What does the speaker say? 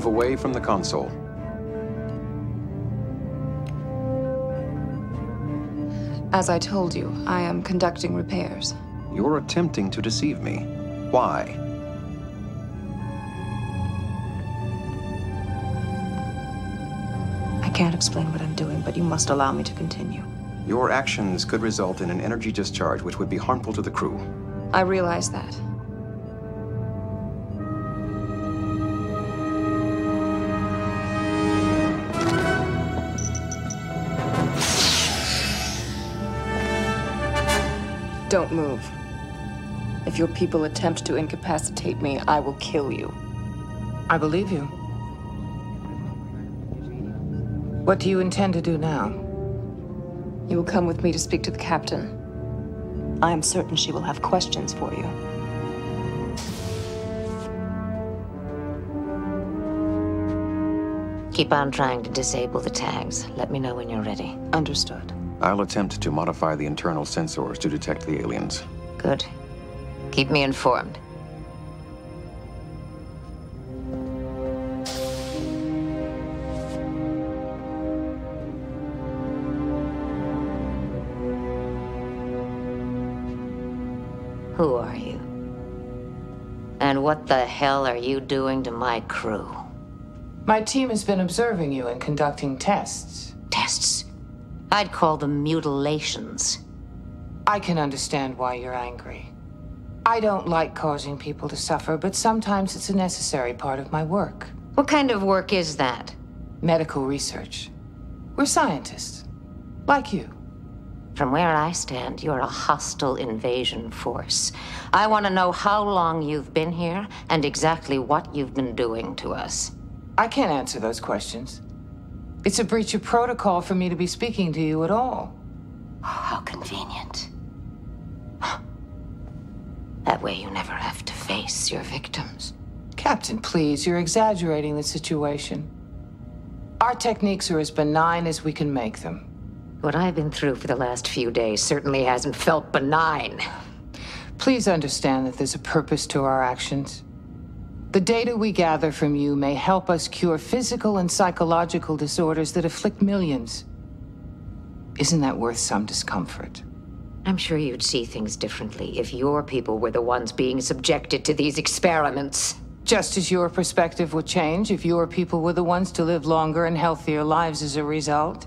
Move away from the console. As I told you, I am conducting repairs. You're attempting to deceive me. Why? I can't explain what I'm doing, but you must allow me to continue. Your actions could result in an energy discharge which would be harmful to the crew. I realize that. Don't move. If your people attempt to incapacitate me, I will kill you. I believe you. What do you intend to do now? You will come with me to speak to the captain. I am certain she will have questions for you. Keep on trying to disable the tags. Let me know when you're ready. Understood. I'll attempt to modify the internal sensors to detect the aliens. Good. Keep me informed. Who are you? And what the hell are you doing to my crew? My team has been observing you and conducting tests. Tests? I'd call them mutilations. I can understand why you're angry. I don't like causing people to suffer, but sometimes it's a necessary part of my work. What kind of work is that? Medical research. We're scientists. Like you. From where I stand, you're a hostile invasion force. I want to know how long you've been here and exactly what you've been doing to us. I can't answer those questions. It's a breach of protocol for me to be speaking to you at all. Oh, how convenient. That way you never have to face your victims. Captain, please, you're exaggerating the situation. Our techniques are as benign as we can make them. What I've been through for the last few days certainly hasn't felt benign. Please understand that there's a purpose to our actions. The data we gather from you may help us cure physical and psychological disorders that afflict millions. Isn't that worth some discomfort? I'm sure you'd see things differently if your people were the ones being subjected to these experiments. Just as your perspective would change if your people were the ones to live longer and healthier lives as a result.